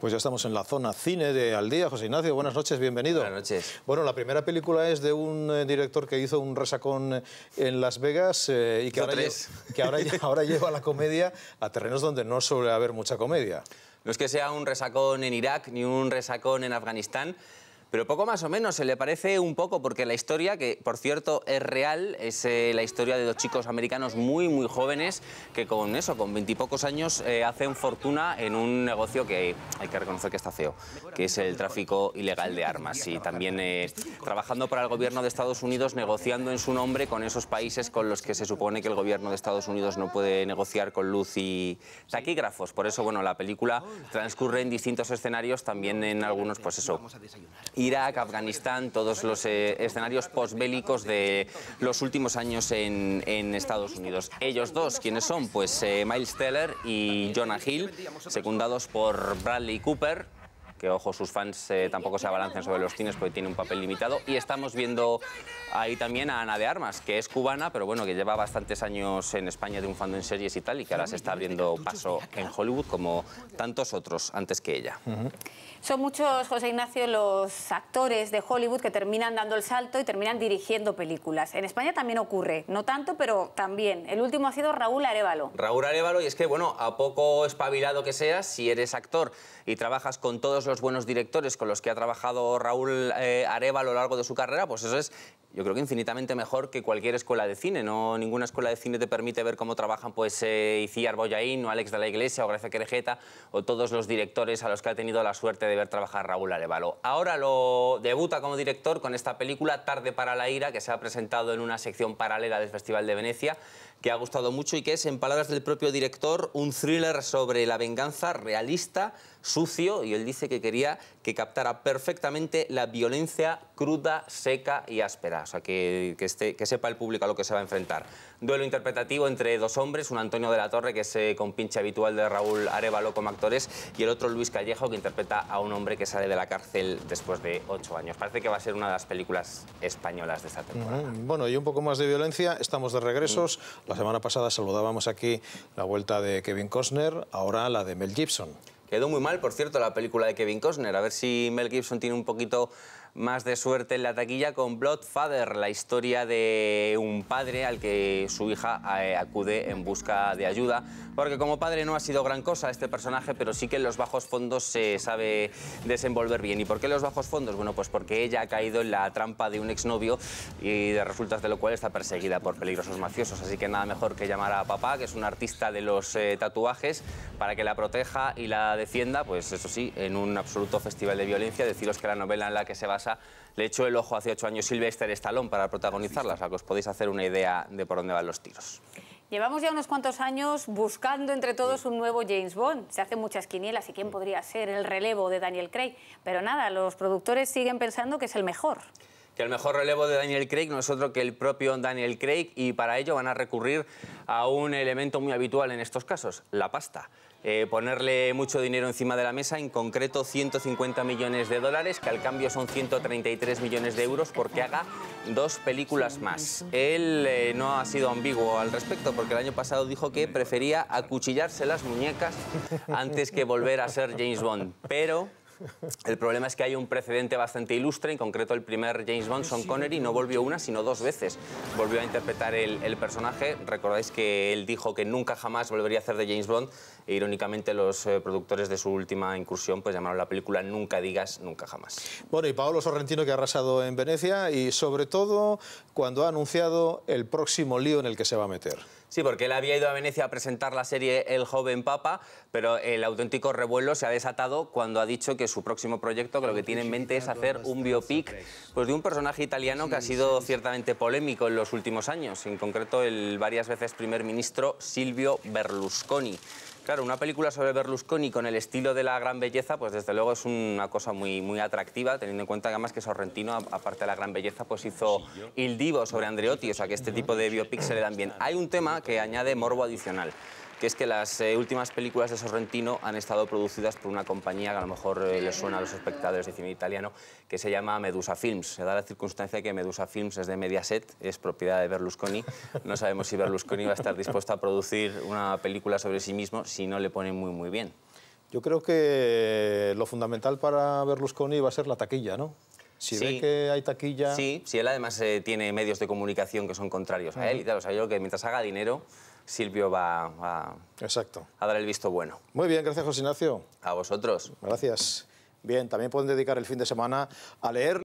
Pues ya estamos en la zona cine de Al Día. José Ignacio, buenas noches, bienvenido. Buenas noches. Bueno, la primera película es de un eh, director que hizo un resacón en Las Vegas eh, y que, ahora, que ahora, ahora lleva la comedia a terrenos donde no suele haber mucha comedia. No es que sea un resacón en Irak ni un resacón en Afganistán, pero poco más o menos se le parece un poco porque la historia, que por cierto es real, es eh, la historia de dos chicos americanos muy muy jóvenes que con eso, con veintipocos años, eh, hacen fortuna en un negocio que hay que reconocer que está feo, que es el tráfico ilegal de armas y también eh, trabajando para el gobierno de Estados Unidos, negociando en su nombre con esos países con los que se supone que el gobierno de Estados Unidos no puede negociar con luz y taquígrafos. Por eso, bueno, la película transcurre en distintos escenarios, también en algunos, pues eso, Irak, Afganistán, todos los eh, escenarios posbélicos de los últimos años en, Estados Unidos. Ellos dos, ¿quiénes son? Pues eh, Miles Teller y Jonah Hill, secundados por Bradley Cooper, que ojo, sus fans eh, tampoco se abalancen sobre los cines porque tiene un papel limitado. Y estamos viendo ahí también a Ana de Armas, que es cubana, pero bueno, que lleva bastantes años en España triunfando en series y tal, y que ahora se está abriendo paso en Hollywood como tantos otros antes que ella. Son muchos, José Ignacio, los actores de Hollywood que terminan dando el salto y terminan dirigiendo películas. En España también ocurre, no tanto, pero también. El último ha sido Raúl Arevalo. Raúl Arevalo, y es que, bueno, a poco espabilado que seas, si eres actor y trabajas con todos los buenos directores con los que ha trabajado Raúl eh, Arevalo a lo largo de su carrera, pues eso es, yo creo que infinitamente mejor que cualquier escuela de cine. No, ninguna escuela de cine te permite ver cómo trabajan pues eh, Iciar Boyaín o Alex de la Iglesia o Gracia Querejeta o todos los directores a los que ha tenido la suerte de ver trabajar Raúl Arevalo. Ahora lo debuta como director con esta película Tarde para la ira, que se ha presentado en una sección paralela del Festival de Venecia, que ha gustado mucho y que es, en palabras del propio director, un thriller sobre la venganza realista, sucio, y él dice que quería que captara perfectamente la violencia cruda, seca y áspera, o sea, que, que, esté- que sepa el público a lo que se va a enfrentar. Duelo interpretativo entre dos hombres, un Antonio de la Torre, que es eh, compinche habitual de Raúl Arevalo como actores, y el otro Luis Callejo, que interpreta a un hombre que sale de la cárcel después de ocho años. Parece que va a ser una de las películas españolas de esta temporada. Mm, Bueno, y un poco más de violencia. Estamos de regresos. La semana pasada saludábamos aquí la vuelta de Kevin Costner, ahora la de Mel Gibson. Quedó muy mal, por cierto, la película de Kevin Costner. A ver si Mel Gibson tiene un poquito más de suerte en la taquilla con Bloodfather, la historia de un padre al que su hija eh, acude en busca de ayuda. Porque como padre no ha sido gran cosa este personaje, pero sí que en los bajos fondos se sabe desenvolver bien. ¿Y por qué los bajos fondos? Bueno, pues porque ella ha caído en la trampa de un exnovio y de resultas de lo cual está perseguida por peligrosos mafiosos. Así que nada mejor que llamar a papá, que es un artista de los eh, tatuajes, para que la proteja y la defienda, pues eso sí, en un absoluto festival de violencia. Deciros que la novela en la que se basa le echó el ojo hace ocho años Sylvester Stallone para protagonizarla, o sea que os podéis hacer una idea de por dónde van los tiros. Llevamos ya unos cuantos años buscando entre todos un nuevo James Bond. Se hacen muchas quinielas y quién podría ser el relevo de Daniel Craig. Pero nada, los productores siguen pensando que es el mejor. Que el mejor relevo de Daniel Craig no es otro que el propio Daniel Craig y para ello van a recurrir a un elemento muy habitual en estos casos, la pasta. Eh, ponerle mucho dinero encima de la mesa, en concreto 150 millones de dólares, que al cambio son 133 millones de euros, porque haga dos películas más. Él eh, no ha sido ambiguo al respecto, porque el año pasado dijo que prefería acuchillarse las muñecas antes que volver a ser James Bond. Pero el problema es que hay un precedente bastante ilustre, en concreto el primer James Bond, Sean Connery, no volvió una, sino dos veces. Volvió a interpretar el, personaje. Recordáis que él dijo que nunca jamás volvería a hacer de James Bond e irónicamente los eh, productores de su última incursión pues llamaron la película Nunca digas nunca jamás. Bueno, y Paolo Sorrentino que ha arrasado en Venecia y sobre todo cuando ha anunciado el próximo lío en el que se va a meter. Sí, porque él había ido a Venecia a presentar la serie El joven papa, pero el auténtico revuelo se ha desatado cuando ha dicho que su próximo proyecto, que lo que tiene en mente es hacer un biopic pues, de un personaje italiano que ha sido ciertamente polémico en los últimos años, en concreto el varias veces primer ministro Silvio Berlusconi. Claro, una película sobre Berlusconi con el estilo de la gran belleza, pues desde luego es una cosa muy, muy atractiva, teniendo en cuenta que además que Sorrentino, aparte de la gran belleza, pues hizo Il Divo sobre Andreotti, o sea que este tipo de biopics se le dan bien. Hay un tema que añade morbo adicional, que es que las eh, últimas películas de Sorrentino han estado producidas por una compañía que a lo mejor eh, les suena a los espectadores de cine italiano, que se llama Medusa Films. Se da la circunstancia que Medusa Films es de Mediaset, es propiedad de Berlusconi. No sabemos si Berlusconi va a estar dispuesto a producir una película sobre sí mismo si no le pone muy, muy bien. Yo creo que lo fundamental para Berlusconi va a ser la taquilla, ¿no? Si Sí. ve que hay taquilla... Sí, si él además eh, tiene medios de comunicación que son contrarios a él y tal. O sea, yo creo que mientras haga dinero, Silvio va, va Exacto. a dar el visto bueno. Muy bien, gracias José Ignacio. A vosotros. Gracias. Bien, también pueden dedicar el fin de semana a leer